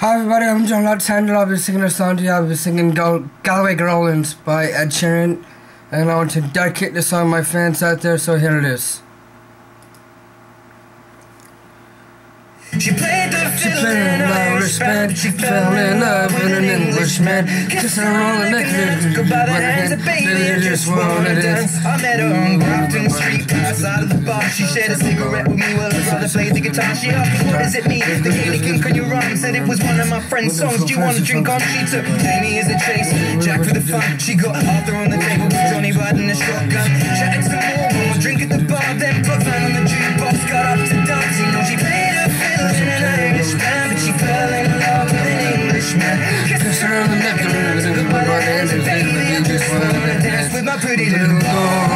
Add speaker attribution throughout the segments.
Speaker 1: Hi everybody, I'm John Alexander. I'll be singing a song to you. I'll be singing Gal- Galway Growlings by Ed Sheeran. And I want to dedicate this song to my fans out there, so here it is.
Speaker 2: In
Speaker 1: an
Speaker 2: an
Speaker 1: She fell in love with an Englishman. Kissing her on the neck.
Speaker 2: Go by the hands of baby, I just wanna dance. I met her on mm, Grafton mm, mm, Street, outside of the bar. She shared a cigarette with me while her brother played the guitar. She asked me, what does it mean? The ink on your arm said it was one of my friend's songs. Do you want to drink on? She took Jamie as a chase, Jack for the fun. She got Arthur on the table with Johnny riding a shotgun. Chatted some more Dance with my pretty little
Speaker 1: Galway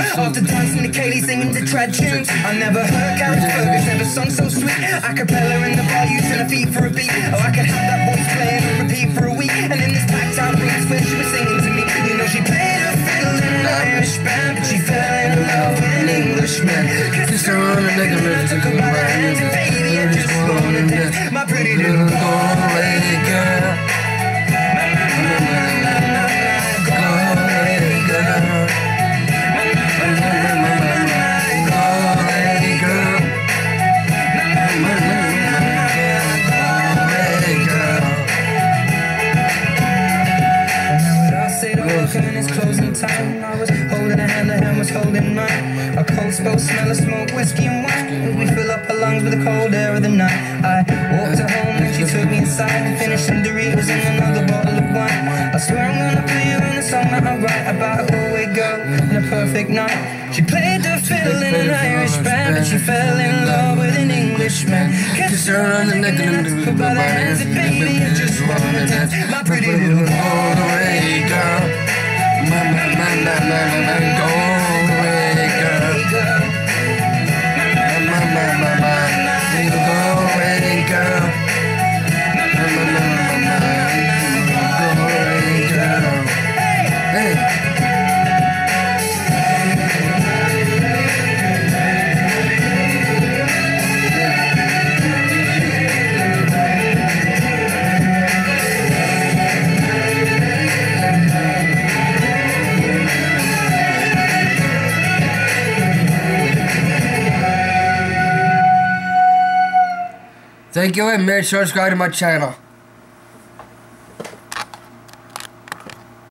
Speaker 2: after dancing to Kaylee singing to trad tunes. I never heard Gareth Fergus never sung so sweet. A cappella in the bar using her feet for a beat. Oh, I could have that voice playing on repeat for a week. And in this packed out room where she was singing to me, you know she played her fiddle in an Irish band, but she fell in love with an Englishman.
Speaker 1: Kissed her on the neck.
Speaker 2: Took her by the hands and baby, I just wanna dance. My pretty little
Speaker 1: Galway
Speaker 2: and it's closing time. I was holding a hand, the hand was holding mine. A cold spell, smell of smoke, whiskey and wine. We fill up her lungs with the cold air of the night. I walked her home and she took me inside and finished some Doritos and another bottle of wine. I swear I'm gonna put you in a song that I write about a Galway girl and a perfect night. She played the fiddle in an Irish band, but she fell in love with an Englishman. Kissed her on the neck and by the hands and baby, I just wanna dance. My pretty little
Speaker 1: Galway little Galway girl. Thank you and make sure to subscribe to my channel.